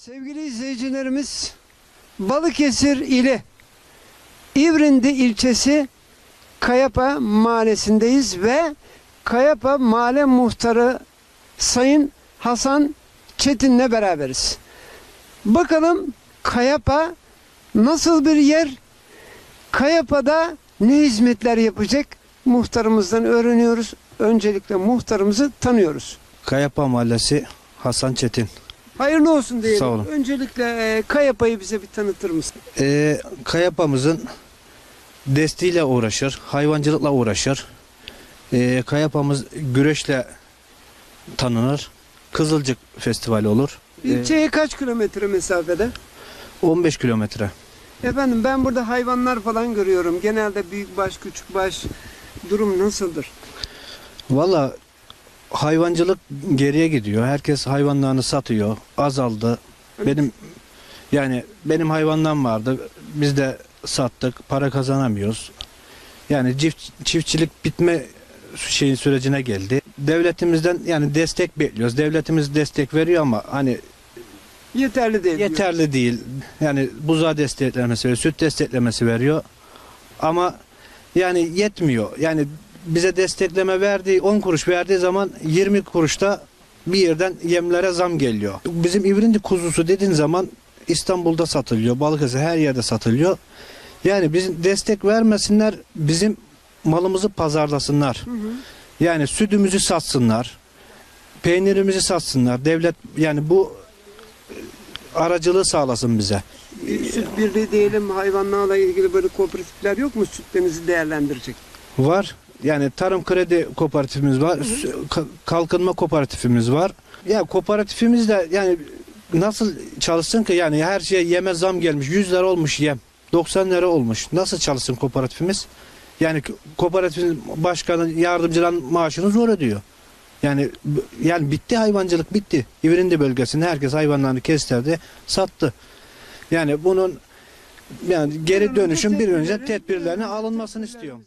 Sevgili izleyicilerimiz, Balıkesir ili İvrindi ilçesi Kayapa mahallesindeyiz ve Kayapa mahalle muhtarı Sayın Hasan Çetin'le beraberiz. Bakalım Kayapa nasıl bir yer? Kayapa'da ne hizmetler yapacak? Muhtarımızdan öğreniyoruz. Öncelikle muhtarımızı tanıyoruz. Kayapa Mahallesi Hasan Çetin. Hayırlı olsun diyelim. Sağ olun. Öncelikle e, Kayapa'yı bize bir tanıtır mısın? Ee, Kayapa'mızın destiyle uğraşır, hayvancılıkla uğraşır. Ee, Kayapa'mız güreşle tanınır. Kızılcık Festivali olur. Ee, İlçeye kaç kilometre mesafede? 15 kilometre. Efendim ben burada hayvanlar falan görüyorum. Genelde büyükbaş, küçükbaş durum nasıldır? Valla hayvancılık geriye gidiyor. Herkes hayvanlarını satıyor. Azaldı. Benim yani benim hayvanlarım vardı. Biz de sattık. Para kazanamıyoruz. Yani çift, çiftçilik bitme şeyin sürecine geldi. Devletimizden yani destek bekliyoruz. Devletimiz destek veriyor ama hani Yeterli değil. diyor. yeterli değil. Yani buzağı desteklemesi veriyor, süt desteklemesi veriyor. Ama yani yetmiyor. Yani bize destekleme verdiği 10 kuruş verdiği zaman 20 kuruşta bir yerden yemlere zam geliyor. Bizim İvrindi kuzusu dediğin zaman İstanbul'da satılıyor. Balıkesir her yerde satılıyor. Yani bizim destek vermesinler bizim malımızı pazarlasınlar. Hı hı. Yani sütümüzü satsınlar. Peynirimizi satsınlar. Devlet yani bu e, aracılığı sağlasın bize. Süt birliği diyelim hayvanlarla ilgili böyle kooperatifler yok mu sütlerinizi değerlendirecek? Var. Yani tarım kredi kooperatifimiz var. sü- ka- Kalkınma kooperatifimiz var. Ya kooperatifimiz de yani nasıl çalışsın ki yani her şeye yeme zam gelmiş. 100 lira olmuş yem. 90 lira olmuş. Nasıl çalışsın kooperatifimiz? Yani ko- kooperatifin başkanı yardımcıların maaşını zor ödüyor. Yani yani bitti hayvancılık bitti. İvrindi bölgesinde herkes hayvanlarını kestirdi, sattı. Yani bunun yani geri dönüşüm bir önce tedbirlerine alınmasını istiyorum.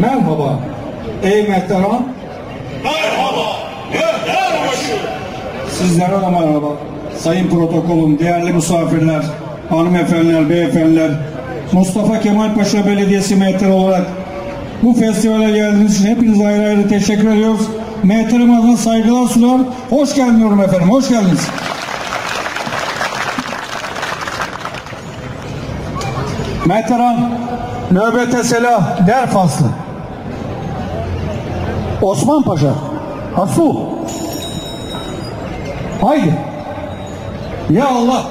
Merhaba ey mehteran Merhaba. Yenerbaşı. sizlere de merhaba. Sayın protokolüm, değerli misafirler, hanımefendiler, beyefendiler, Mustafa Kemal Paşa Belediyesi mehter olarak bu festivale geldiğiniz için hepinize ayrı ayrı teşekkür ediyoruz. Mehterim adına saygılar sunar. Hoş geldin diyorum efendim, hoş geldiniz. Mehteran, nöbete selah der faslı. Osman Paşa, Hasu. Haydi. Ya Allah.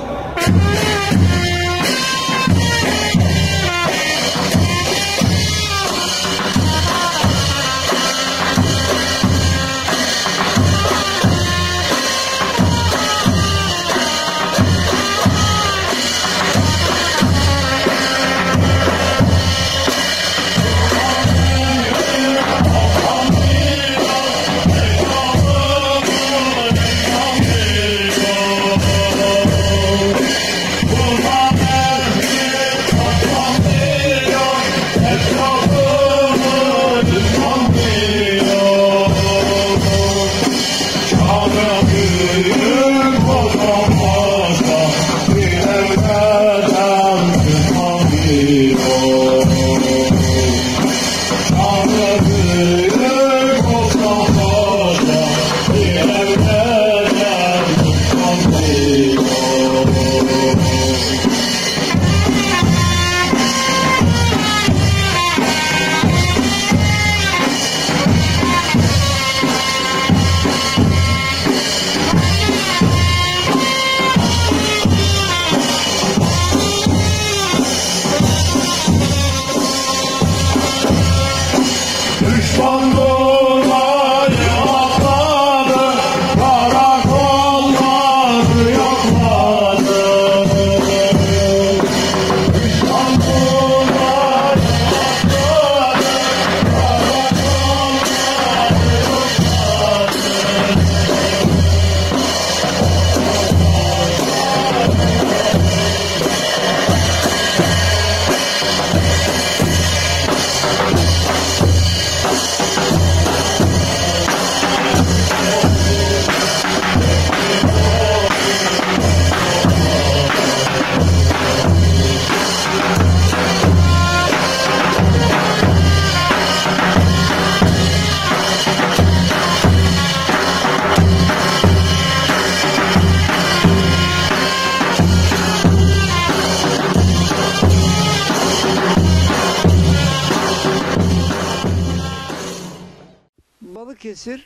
Balıkesir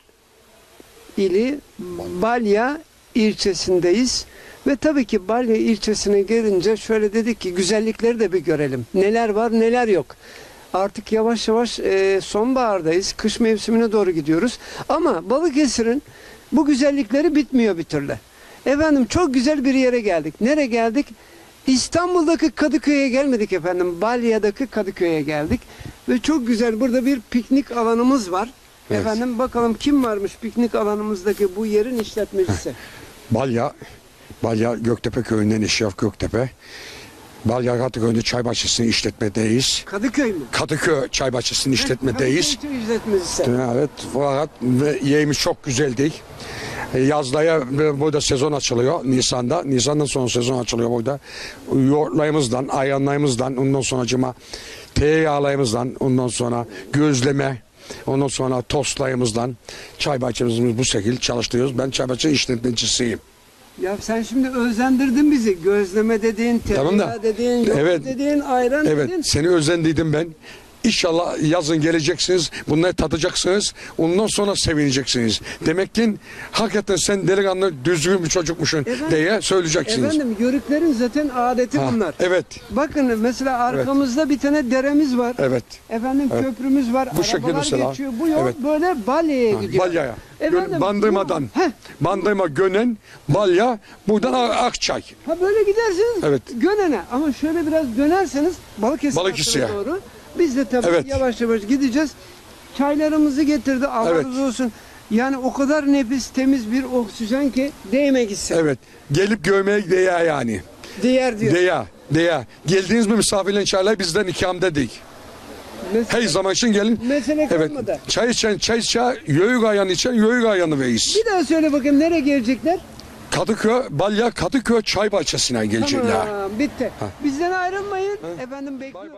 ili Balya ilçesindeyiz. Ve tabii ki Balya ilçesine gelince şöyle dedik ki güzellikleri de bir görelim. Neler var neler yok. Artık yavaş yavaş e, sonbahardayız. Kış mevsimine doğru gidiyoruz. Ama Balıkesir'in bu güzellikleri bitmiyor bir türlü. Efendim çok güzel bir yere geldik. Nereye geldik? İstanbul'daki Kadıköy'e gelmedik efendim. Balya'daki Kadıköy'e geldik. Ve çok güzel burada bir piknik alanımız var. Evet. Efendim bakalım kim varmış piknik alanımızdaki bu yerin işletmecisi. Balya, Balya Göktepe köyünden Eşref Göktepe. Balya Kadıköy'ünde çay bahçesini işletmedeyiz. Kadıköy mü? Kadıköy çay bahçesini işletmedeyiz. Kadıköy işletmecisi. Evet, fakat yeğimiz çok güzeldi. E, Yazlaya e, burada sezon açılıyor Nisan'da. Nisan'dan sonra sezon açılıyor burada. Yoğurtlayımızdan, ayranlayımızdan, ondan sonra cıma tereyağlayımızdan, ondan sonra gözleme, ondan sonra tostlayımızdan çay bahçemizi bu şekilde çalıştırıyoruz. Ben çay bahçe işletmecisiyim. Ya sen şimdi özendirdin bizi. Gözleme dediğin, tereyağı Tamam da, dediğin, yoğurt evet. dediğin, ayran Evet, dediğin. seni özendiydim ben. İnşallah yazın geleceksiniz, bunları tadacaksınız, ondan sonra sevineceksiniz. Demek ki hakikaten sen delikanlı düzgün bir çocukmuşsun Efendim? diye söyleyeceksiniz. Efendim yörüklerin zaten adeti Ha, bunlar. Evet, Bakın mesela arkamızda bir tane deremiz var. evet. Efendim Evet. köprümüz var. Bu şekilde Arabalar mesela. geçiyor. Bu yol Evet. böyle Balya'ya gidiyor. Balya'ya. Efendim, Bandırmadan. Bandırma Gönen, Balya, buradan Akçay. Ha böyle gidersiniz Evet. Gönen'e ama şöyle biraz dönerseniz Balıkesir Balıkesir'e. tarafına doğru biz de tabii Evet. yavaş yavaş gideceğiz. Çaylarımızı getirdi Allah Evet. razı olsun. Yani o kadar nefis temiz bir oksijen ki değme gitsin. Evet, gelip görmeye değer yani. Diğer diyor. Değer, değer. Geldiğiniz mi misafirlerin çaylar bizden ikram dedik. Mesela, Her zaman için gelin. mesele Evet. kalmadı. Çay içen, çay içen, yörük ayağını içen, yörük ayağını veyiz. Bir daha söyle bakayım nereye gelecekler? Kadıköy, Balya Kadıköy Çay Bahçesi'ne gelecekler. Tamam bitti. Bizden ayrılmayın. Efendim bekliyoruz.